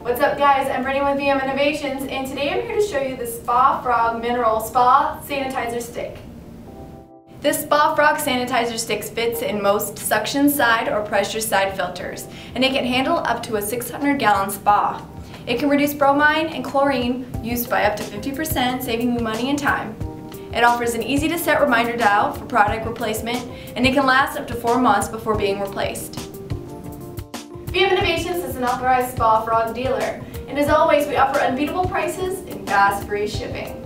What's up guys, I'm Brittany with VM Innovations and today I'm here to show you the Spa Frog Mineral Spa Sanitizer Stick. This Spa Frog sanitizer stick fits in most suction side or pressure side filters and it can handle up to a 600 gallon spa. It can reduce bromine and chlorine used by up to 50% saving you money and time. It offers an easy to set reminder dial for product replacement and it can last up to 4 months before being replaced. Is an authorized Spa Frog dealer. And as always, we offer unbeatable prices and fast free shipping.